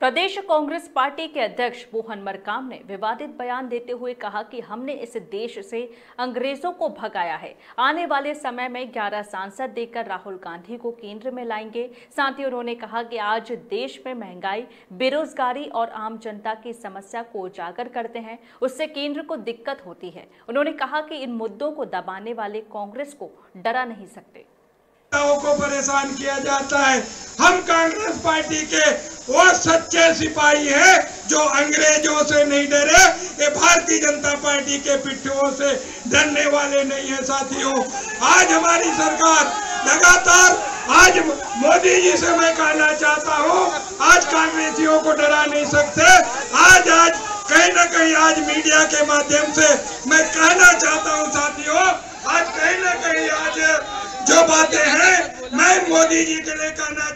प्रदेश Congress party के अध्यक्ष मोहन मरकाम ने विवादित बयान देते हुए कहा कि हमने इस देश से अंग्रेज़ों को भगाया है। आने वाले समय में 11 सांसद देकर राहुल गांधी को केंद्र में लाएँगे। साथ ही उन्होंने कहा कि आज देश में महँगाई, बेरोजगारी और आम जनता की समस्या को उजागर करते हैं। उससे केंद्र को दिक्कत होती है। उन्होंने कहा कि इन मुद्दों को दबाने वाले कांग्रेस को डरा नहीं सकते। को परेशान किया जाता है। हम कांग्रेस पार्टी के वो सच्चे सिपाही हैं जो अंग्रेज़ों से नहीं डरे। ये भारतीय जनता पार्टी के पिट्ठुओं से डरने वाले नहीं है साथियों। आज हमारी सरकार लगातार, आज मोदी जी से मैं कहना चाहता हूँ, आज कांग्रेसियों को डरा नहीं सकते। आज आज कहीं ना कहीं आज मीडिया के माध्यम से मैं कहना चाहता हूँ साथियों, आज कहीं ना कहीं आज जो बातें हैं, मैं मोदी जी के लिए कहना